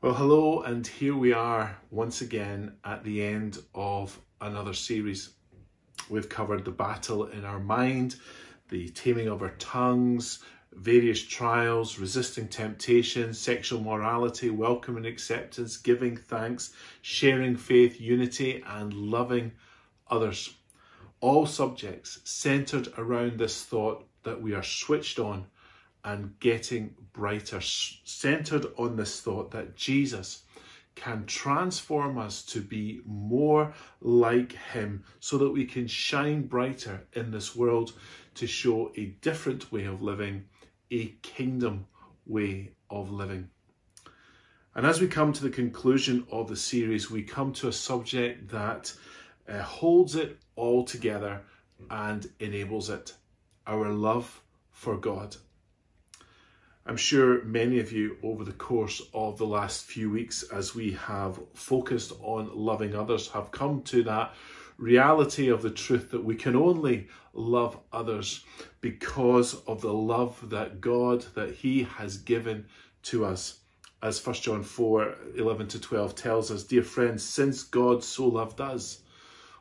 Well, hello, and here we are once again at the end of another series. We've covered the battle in our mind, the taming of our tongues, various trials, resisting temptation, sexual morality, welcoming acceptance, giving thanks, sharing faith, unity, and loving others. All subjects centered around this thought that we are switched on and getting brighter, centered on this thought that Jesus can transform us to be more like Him so that we can shine brighter in this world to show a different way of living, a kingdom way of living. And as we come to the conclusion of the series, we come to a subject that uh, holds it all together and enables it our love for God. I'm sure many of you over the course of the last few weeks, as we have focused on loving others, have come to that reality of the truth that we can only love others because of the love that God, that He has given to us. As 1 John 4 11 to 12 tells us, Dear friends, since God so loved us,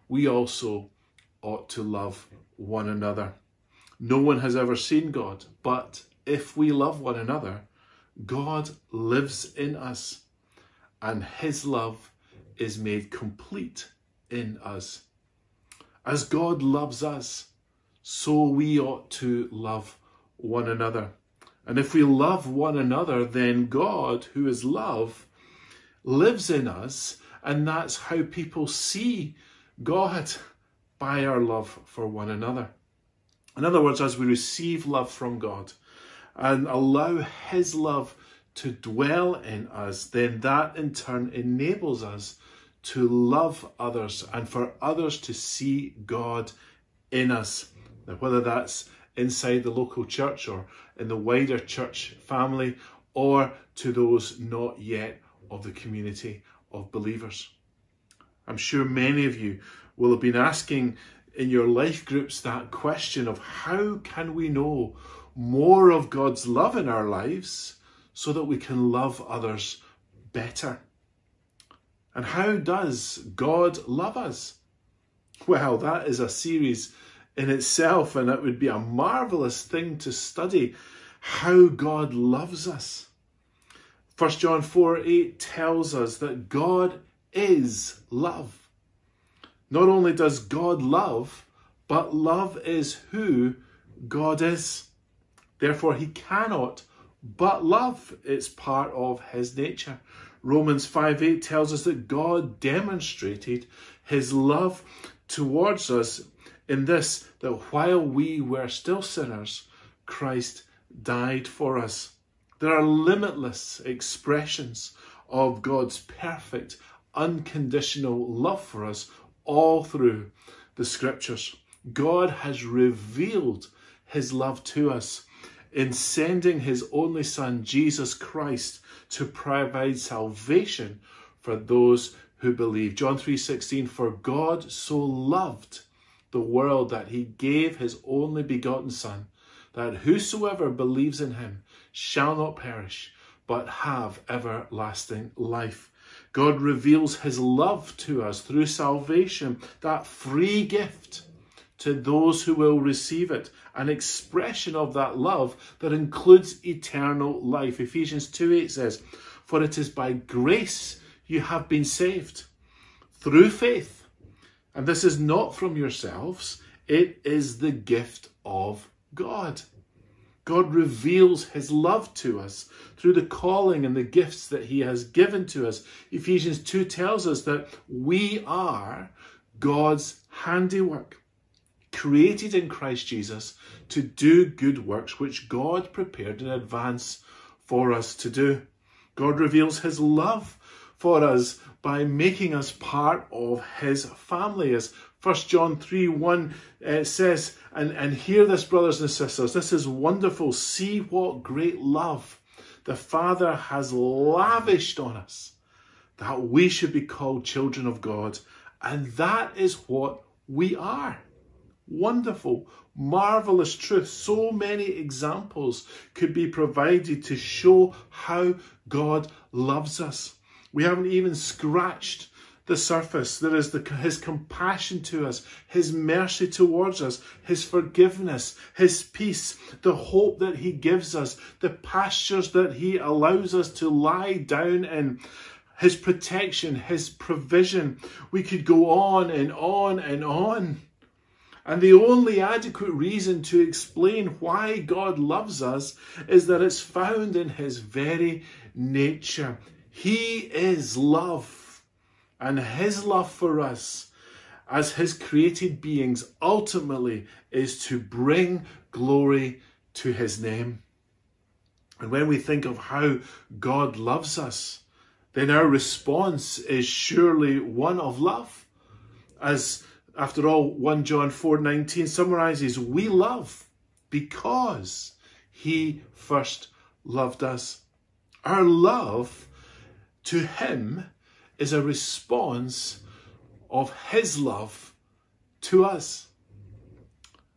we also ought to love one another. No one has ever seen God, but if we love one another, God lives in us and his love is made complete in us. As God loves us, so we ought to love one another. And if we love one another, then God, who is love, lives in us, and that's how people see God by our love for one another. In other words, as we receive love from God, and allow His love to dwell in us, then that in turn enables us to love others and for others to see God in us. Now, whether that's inside the local church or in the wider church family or to those not yet of the community of believers. I'm sure many of you will have been asking in your life groups that question of how can we know more of God's love in our lives so that we can love others better. And how does God love us? Well, that is a series in itself, and it would be a marvelous thing to study how God loves us. 1 John 4 8 tells us that God is love. Not only does God love, but love is who God is. Therefore, he cannot but love. It's part of his nature. Romans 5 8 tells us that God demonstrated his love towards us in this that while we were still sinners, Christ died for us. There are limitless expressions of God's perfect, unconditional love for us all through the scriptures. God has revealed his love to us in sending his only Son, Jesus Christ, to provide salvation for those who believe. John 3:16 For God so loved the world that he gave his only begotten son that whosoever believes in him shall not perish but have everlasting life. God reveals his love to us through salvation, that free gift to those who will receive it. An expression of that love that includes eternal life. Ephesians 2 8 says, For it is by grace you have been saved through faith. And this is not from yourselves, it is the gift of God. God reveals his love to us through the calling and the gifts that he has given to us. Ephesians 2 tells us that we are God's handiwork created in Christ Jesus to do good works which God prepared in advance for us to do. God reveals his love for us by making us part of his family. As 1 John 3 1 uh, says, and, and hear this, brothers and sisters, this is wonderful. See what great love the Father has lavished on us, that we should be called children of God. And that is what we are. Wonderful, marvelous truth. So many examples could be provided to show how God loves us. We haven't even scratched the surface. There is the, his compassion to us, his mercy towards us, his forgiveness, his peace, the hope that he gives us, the pastures that he allows us to lie down in, his protection, his provision. We could go on and on and on. And the only adequate reason to explain why God loves us is that it's found in his very nature. He is love and his love for us as his created beings ultimately is to bring glory to his name. And when we think of how God loves us, then our response is surely one of love. As after all, 1 John 4:19 summarizes, we love because he first loved us. Our love to him is a response of his love to us.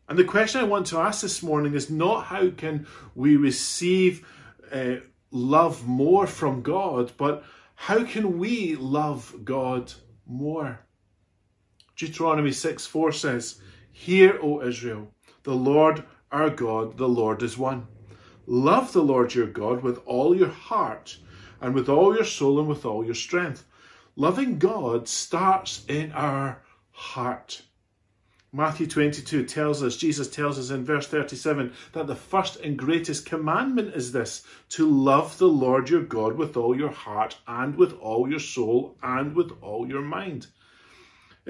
And the question I want to ask this morning is not how can we receive uh, love more from God, but how can we love God more? Deuteronomy 6 4 says, Hear, O Israel, the Lord our God, the Lord is one. Love the Lord your God with all your heart, and with all your soul, and with all your strength. Loving God starts in our heart. Matthew 22 tells us, Jesus tells us in verse 37, that the first and greatest commandment is this to love the Lord your God with all your heart and with all your soul and with all your mind.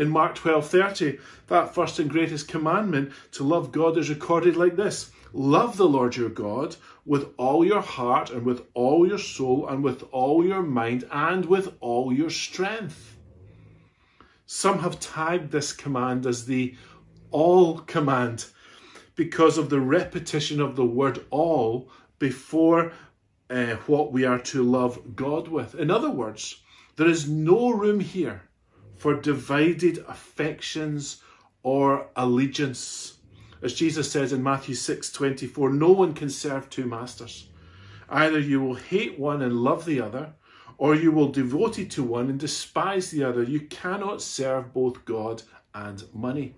In Mark 12:30, that first and greatest commandment to love God is recorded like this: Love the Lord your God with all your heart and with all your soul and with all your mind and with all your strength. Some have tagged this command as the all command because of the repetition of the word all before uh, what we are to love God with. In other words, there is no room here for divided affections or allegiance. As Jesus says in Matthew 6 24, no one can serve two masters. Either you will hate one and love the other, or you will devote it to one and despise the other. You cannot serve both God and money.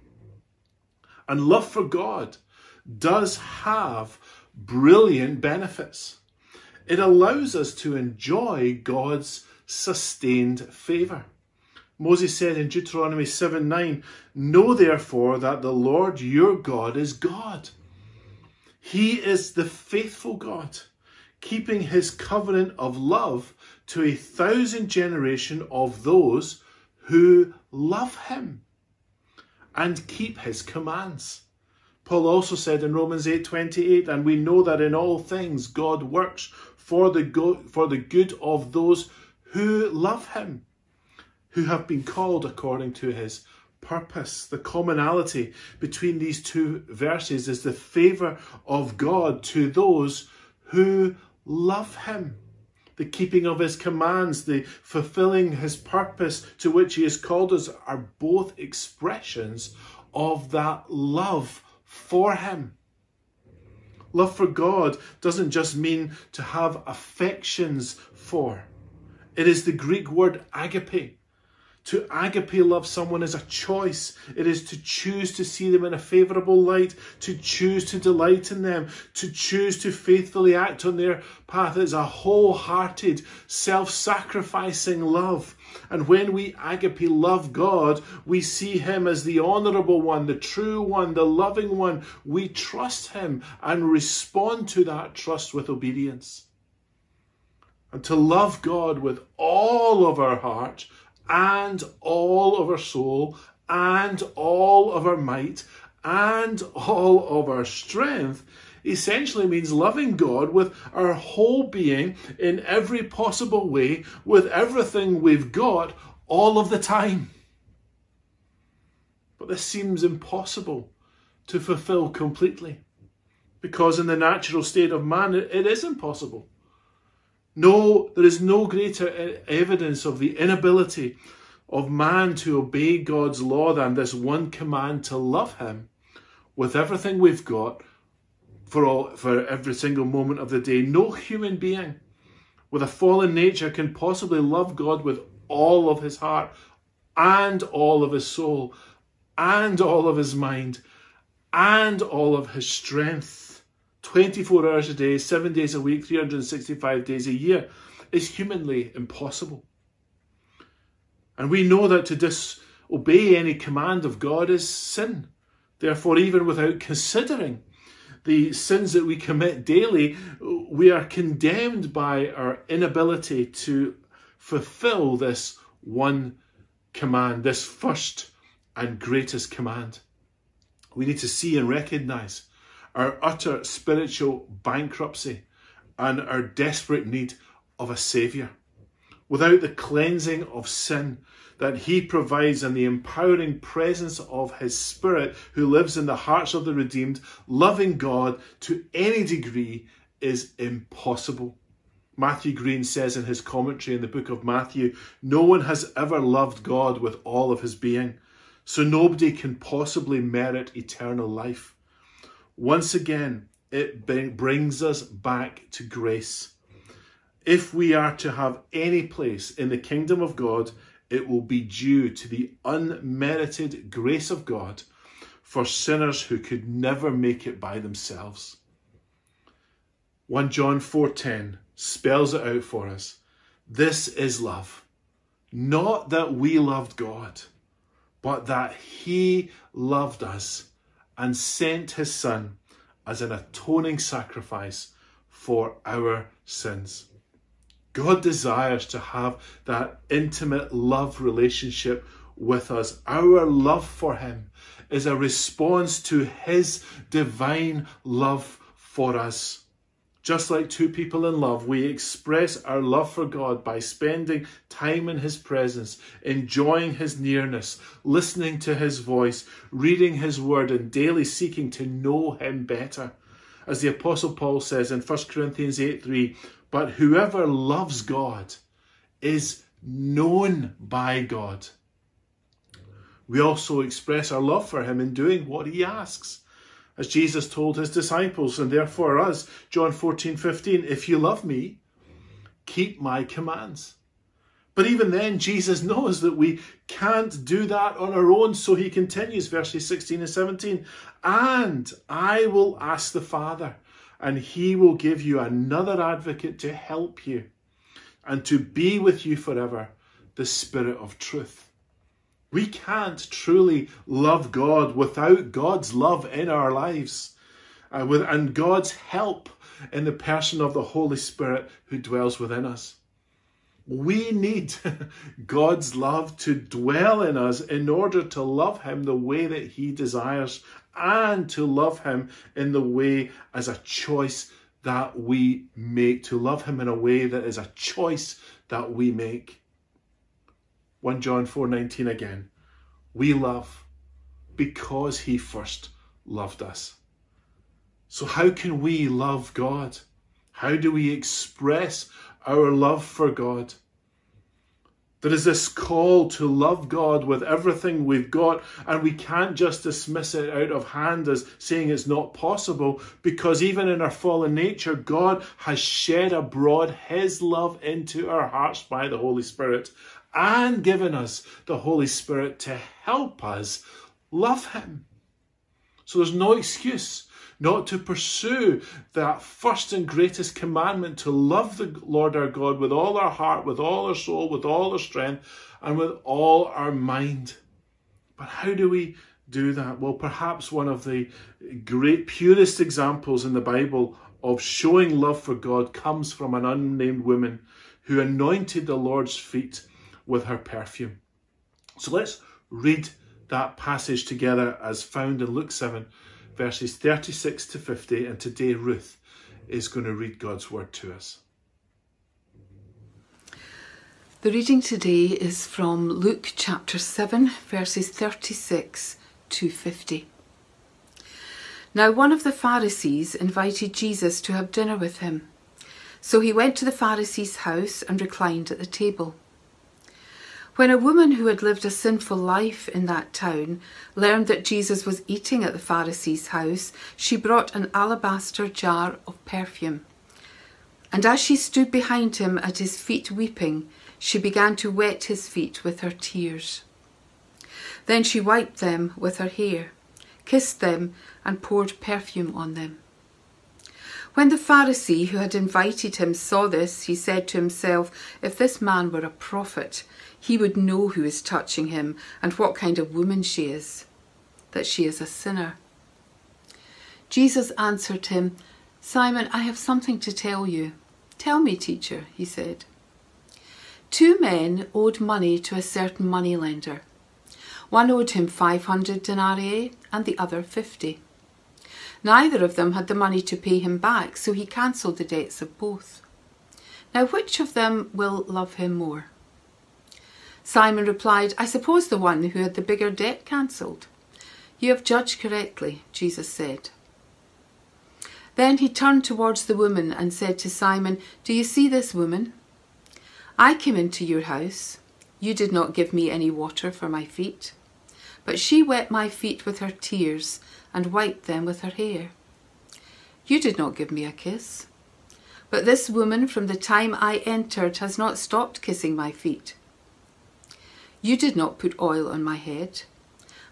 And love for God does have brilliant benefits. It allows us to enjoy God's sustained favour. Moses said in Deuteronomy 7 9, Know therefore that the Lord your God is God. He is the faithful God, keeping his covenant of love to a thousand generation of those who love him and keep his commands. Paul also said in Romans 8:28, and we know that in all things God works for the go- for the good of those who love him who have been called according to his purpose. The commonality between these two verses is the favour of God to those who love him. The keeping of his commands, the fulfilling his purpose to which he has called us are both expressions of that love for him. Love for God doesn't just mean to have affections for. It is the Greek word agape, to agape love someone is a choice. It is to choose to see them in a favourable light, to choose to delight in them, to choose to faithfully act on their path. It's a wholehearted, self sacrificing love. And when we agape love God, we see Him as the honourable one, the true one, the loving one. We trust Him and respond to that trust with obedience. And to love God with all of our heart and all of our soul and all of our might and all of our strength essentially means loving God with our whole being in every possible way, with everything we've got all of the time. But this seems impossible to fulfill completely because, in the natural state of man, it is impossible. No, there is no greater evidence of the inability of man to obey God's law than this one command to love him with everything we've got for all for every single moment of the day. No human being with a fallen nature can possibly love God with all of his heart and all of his soul and all of his mind and all of his strength 24 hours a day, 7 days a week, 365 days a year is humanly impossible. And we know that to disobey any command of God is sin. Therefore, even without considering the sins that we commit daily, we are condemned by our inability to fulfill this one command, this first and greatest command. We need to see and recognize our utter spiritual bankruptcy and our desperate need of a Saviour. Without the cleansing of sin that He provides and the empowering presence of His Spirit who lives in the hearts of the redeemed, loving God to any degree is impossible. Matthew Green says in his commentary in the book of Matthew, no one has ever loved God with all of his being, so nobody can possibly merit eternal life. Once again, it brings us back to grace. If we are to have any place in the kingdom of God, it will be due to the unmerited grace of God for sinners who could never make it by themselves. 1 John 4:10 spells it out for us. This is love. Not that we loved God, but that he loved us and sent his son as an atoning sacrifice for our sins. God desires to have that intimate love relationship with us. Our love for Him is a response to His divine love for us. Just like two people in love, we express our love for God by spending time in His presence, enjoying His nearness, listening to His voice, reading His word, and daily seeking to know Him better. As the Apostle Paul says in 1 Corinthians 8 3, but whoever loves God is known by God. We also express our love for him in doing what he asks. As Jesus told his disciples, and therefore us, John 14, 15, if you love me, keep my commands. But even then, Jesus knows that we can't do that on our own, so he continues, verses 16 and 17, and I will ask the Father, and he will give you another advocate to help you and to be with you forever, the Spirit of truth. We can't truly love God without God's love in our lives uh, with, and God's help in the person of the Holy Spirit who dwells within us. We need God's love to dwell in us in order to love Him the way that He desires and to love Him in the way as a choice that we make, to love Him in a way that is a choice that we make. 1 John 4:19 again. We love because he first loved us. So how can we love God? How do we express our love for God? There is this call to love God with everything we've got, and we can't just dismiss it out of hand as saying it's not possible, because even in our fallen nature, God has shed abroad His love into our hearts by the Holy Spirit and given us the Holy Spirit to help us love Him. So there's no excuse not to pursue that first and greatest commandment to love the Lord our God with all our heart, with all our soul, with all our strength, and with all our mind. But how do we do that? Well, perhaps one of the great purest examples in the Bible of showing love for God comes from an unnamed woman who anointed the Lord's feet with her perfume. So let's read that passage together as found in Luke 7, verses 36 to 50. And today, Ruth is going to read God's word to us. The reading today is from Luke chapter 7, verses 36 to 50. Now, one of the Pharisees invited Jesus to have dinner with him. So he went to the Pharisee's house and reclined at the table. When a woman who had lived a sinful life in that town learned that Jesus was eating at the Pharisee's house, she brought an alabaster jar of perfume. And as she stood behind him at his feet weeping, she began to wet his feet with her tears. Then she wiped them with her hair, kissed them, and poured perfume on them. When the Pharisee who had invited him saw this, he said to himself, If this man were a prophet, he would know who is touching him and what kind of woman she is, that she is a sinner. Jesus answered him, Simon, I have something to tell you. Tell me, teacher, he said. Two men owed money to a certain moneylender. One owed him 500 denarii and the other 50. Neither of them had the money to pay him back, so he cancelled the debts of both. Now, which of them will love him more? Simon replied, I suppose the one who had the bigger debt cancelled. You have judged correctly, Jesus said. Then he turned towards the woman and said to Simon, Do you see this woman? I came into your house. You did not give me any water for my feet, but she wet my feet with her tears and wiped them with her hair. You did not give me a kiss, but this woman from the time I entered has not stopped kissing my feet. You did not put oil on my head,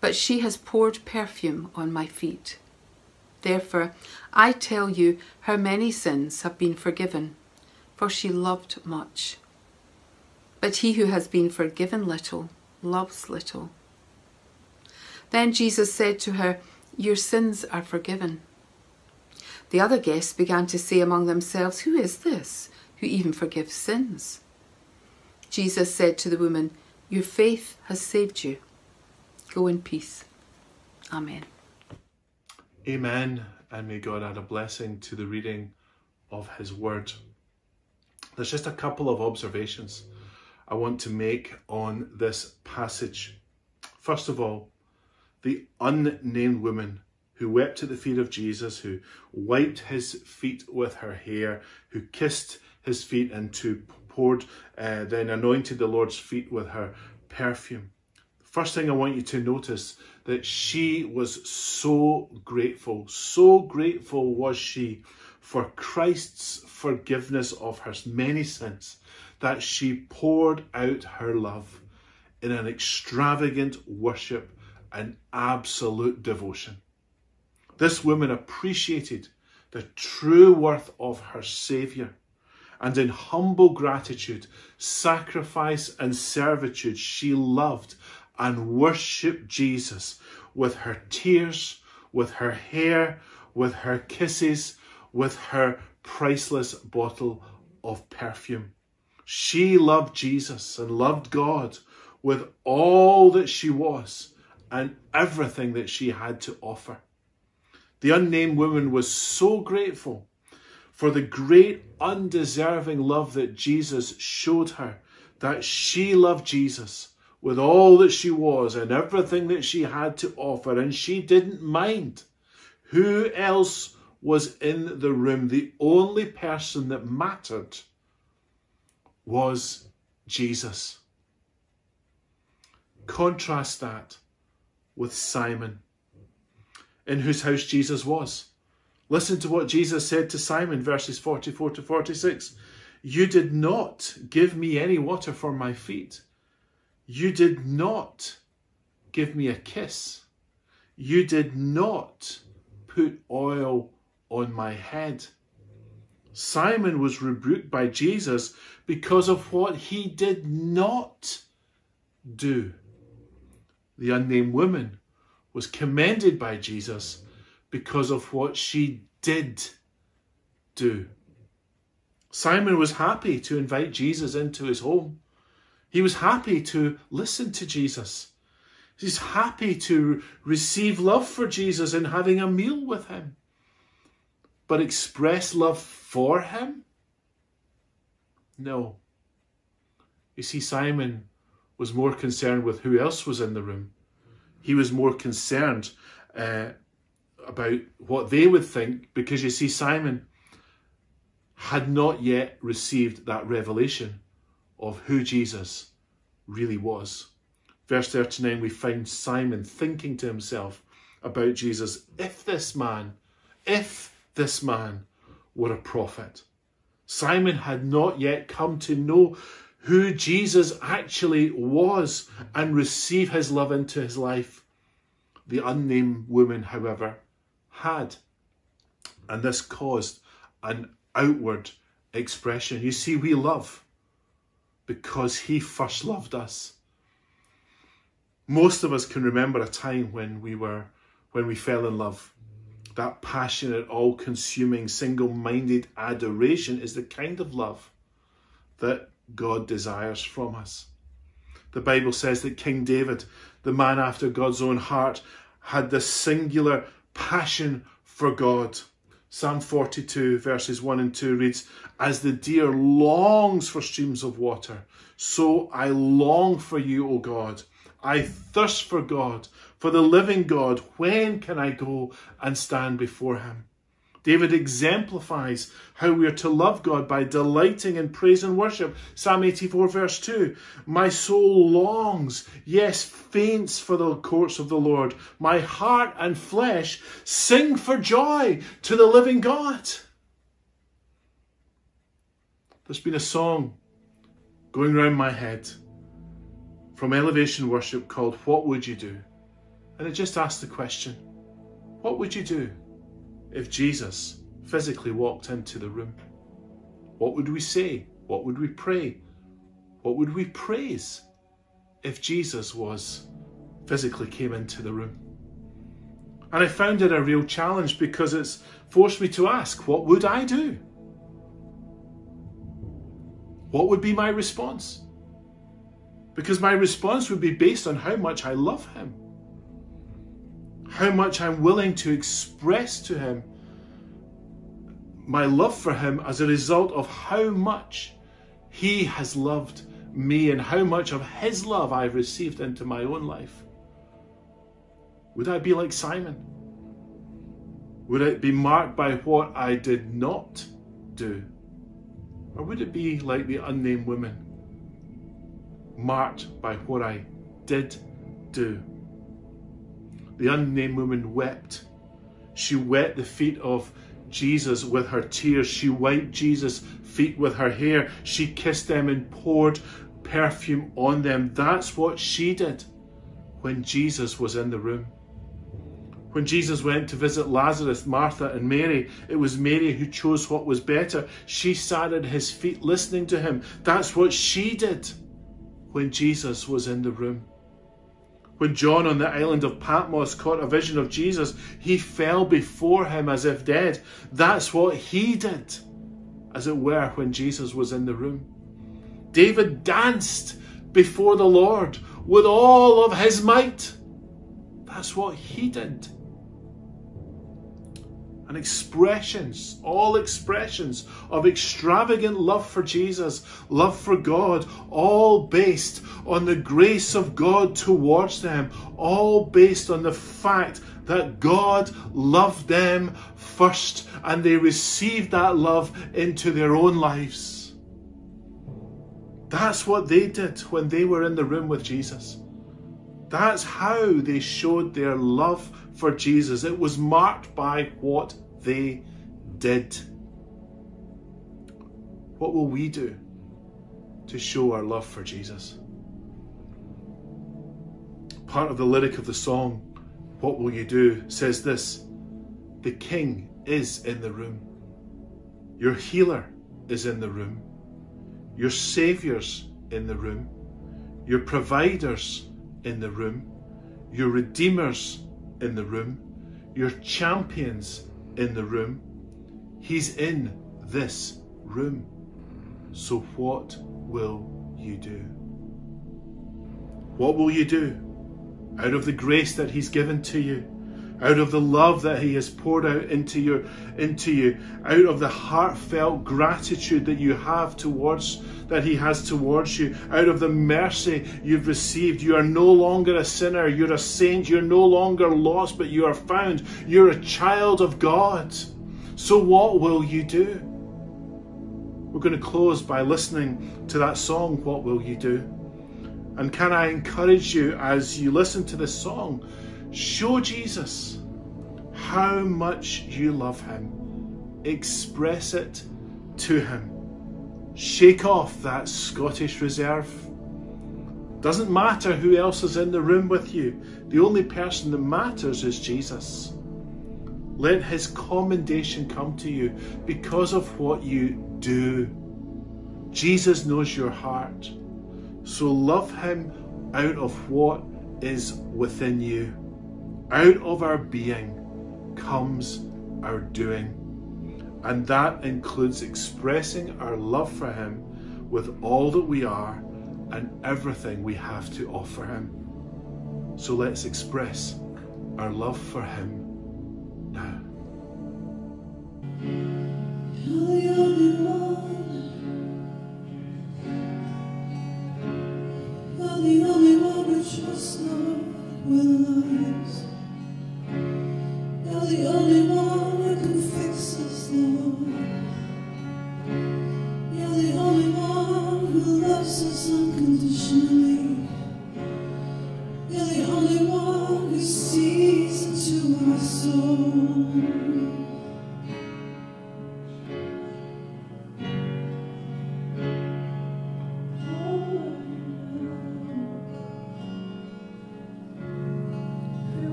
but she has poured perfume on my feet. Therefore, I tell you, her many sins have been forgiven, for she loved much. But he who has been forgiven little loves little. Then Jesus said to her, Your sins are forgiven. The other guests began to say among themselves, Who is this who even forgives sins? Jesus said to the woman, Your faith has saved you. Go in peace. Amen. Amen. And may God add a blessing to the reading of His Word. There's just a couple of observations I want to make on this passage. First of all, the unnamed woman who wept at the feet of Jesus, who wiped his feet with her hair, who kissed his feet and who poured, uh, then anointed the Lord's feet with her perfume. First thing I want you to notice that she was so grateful, so grateful was she for Christ's forgiveness of her many sins that she poured out her love in an extravagant worship and absolute devotion. This woman appreciated the true worth of her Saviour, and in humble gratitude, sacrifice, and servitude, she loved and worshipped Jesus with her tears, with her hair, with her kisses, with her priceless bottle of perfume. She loved Jesus and loved God with all that she was and everything that she had to offer. The unnamed woman was so grateful for the great undeserving love that Jesus showed her that she loved Jesus with all that she was and everything that she had to offer, and she didn't mind who else was in the room. The only person that mattered was Jesus. Contrast that with Simon, in whose house Jesus was. Listen to what Jesus said to Simon, verses 44 to 46. You did not give me any water for my feet. You did not give me a kiss. You did not put oil on my head. Simon was rebuked by Jesus because of what he did not do. The unnamed woman was commended by Jesus because of what she did do. Simon was happy to invite Jesus into his home. He was happy to listen to Jesus. He's happy to receive love for Jesus and having a meal with him. But express love for him? No. You see, Simon was more concerned with who else was in the room. He was more concerned uh, about what they would think because you see, Simon had not yet received that revelation of who Jesus really was. Verse 39, we find Simon thinking to himself about Jesus if this man, if this man were a prophet. Simon had not yet come to know who Jesus actually was and receive his love into his life. The unnamed woman, however, had. And this caused an outward expression. You see, we love because he first loved us. Most of us can remember a time when we were when we fell in love. That passionate, all consuming, single minded adoration is the kind of love that God desires from us. The Bible says that King David, the man after God's own heart, had this singular passion for God. Psalm 42, verses 1 and 2 reads, As the deer longs for streams of water, so I long for you, O God. I thirst for God, for the living God. When can I go and stand before him? David exemplifies how we are to love God by delighting in praise and worship. Psalm 84, verse 2 My soul longs, yes, faints for the courts of the Lord. My heart and flesh sing for joy to the living God. There's been a song going round my head from Elevation Worship called What Would You Do? And it just asks the question What would you do? If Jesus physically walked into the room? What would we say? What would we pray? What would we praise if Jesus was physically came into the room? And I found it a real challenge because it's forced me to ask, what would I do? What would be my response? Because my response would be based on how much I love him how much I'm willing to express to Him my love for Him as a result of how much He has loved me and how much of His love I've received into my own life. Would I be like Simon? Would it be marked by what I did not do? Or would it be like the unnamed woman, marked by what I did do? The unnamed woman wept. She wet the feet of Jesus with her tears. She wiped Jesus' feet with her hair. She kissed them and poured perfume on them. That's what she did when Jesus was in the room. When Jesus went to visit Lazarus, Martha, and Mary, it was Mary who chose what was better. She sat at his feet listening to him. That's what she did when Jesus was in the room. When John on the island of Patmos caught a vision of Jesus, he fell before him as if dead. That's what he did, as it were, when Jesus was in the room. David danced before the Lord with all of his might. That's what he did and expressions, all expressions of extravagant love for Jesus, love for God, all based on the grace of God towards them, all based on the fact that God loved them first and they received that love into their own lives. That's what they did when they were in the room with Jesus. That's how they showed their love for Jesus. It was marked by what they did. What will we do to show our love for Jesus? Part of the lyric of the song, What Will You Do, says this The King is in the room. Your healer is in the room. Your Saviour's in the room. Your provider's in the room. Your Redeemer's in the room. Your champions in the room. He's in this room. So what will you do? What will you do out of the grace that He's given to you? Out of the love that he has poured out into your into you out of the heartfelt gratitude that you have towards that he has towards you out of the mercy you've received. You are no longer a sinner you're a saint you're no longer lost but you are found. You're a child of god. So what will you do? We're going to close by listening to that song what will you do? And can I encourage you as you listen to this song, show Jesus how much you love him. Express it to him. Shake off that Scottish reserve. Doesn't matter who else is in the room with you, the only person that matters is Jesus. Let his commendation come to you because of what you do. Jesus knows your heart. So love him out of what is within you. Out of our being comes our doing. And that includes expressing our love for him with all that we are and everything we have to offer him. So let's express our love for him now. the only one with lives. The only one